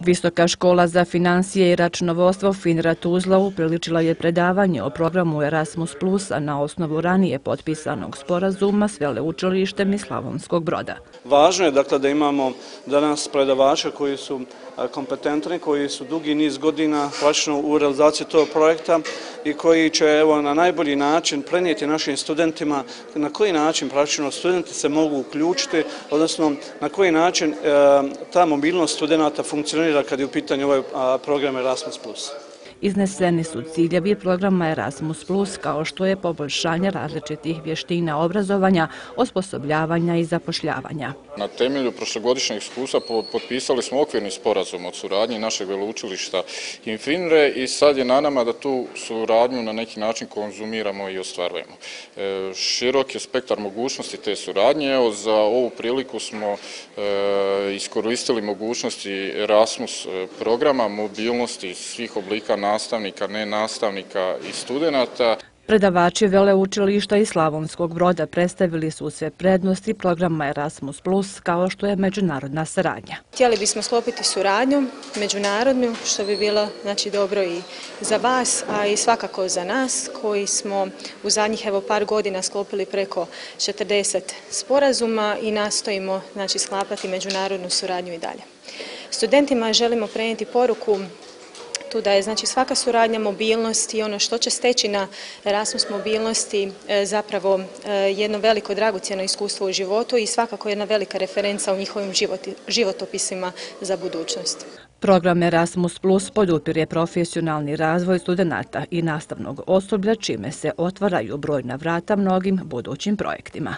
Visoka škola za financije i računovodstvo Finra Tuzla upriličila je predavanje o programu Erasmus Plus, a na osnovu ranije potpisanog sporazuma s veleučilištem i Slavonskog broda. Važno je dakle da imamo danas predavača koji su kompetentni, koji su dugi niz godina praćeno u realizaciji tog projekta i koji će evo na najbolji način prenijeti našim studentima na koji način praktično studenti se mogu uključiti, odnosno na koji način e, ta mobilnost studenta funkcionira kad je u pitanju ovaj program Erasmus+. Izneseni su ciljevi programa Erasmus Plus kao što je poboljšanje različitih vještina obrazovanja, osposobljavanja i zapošljavanja. Na temelju prošlogodišnjeg iskustva potpisali smo okvirni sporazum od suradnje našeg veloučilišta Infinre i sad je na nama da tu suradnju na neki način konzumiramo i ostvarujemo. E, širok je spektar mogućnosti te suradnje. Evo, za ovu priliku smo e, iskoristili mogućnosti Erasmus e, programa, mobilnosti svih oblika nastavnika nastavnika, ne nastavnika i studenta. Predavači Vele učilišta i Slavonskog broda predstavili su sve prednosti programa Erasmus Plus kao što je međunarodna saradnja. Htjeli bismo sklopiti suradnju međunarodnu što bi bilo znači, dobro i za vas, a i svakako za nas koji smo u zadnjih evo, par godina sklopili preko 40 sporazuma i nastojimo znači, sklapati međunarodnu suradnju i dalje. Studentima želimo prenijeti poruku tu da je znači svaka suradnja mobilnosti i ono što će steći na Erasmus mobilnosti e, zapravo e, jedno veliko dragocjeno iskustvo u životu i svakako jedna velika referenca u njihovim životopisima za budućnost. Program Erasmus Plus podupire profesionalni razvoj studenta i nastavnog osoblja čime se otvaraju brojna vrata mnogim budućim projektima.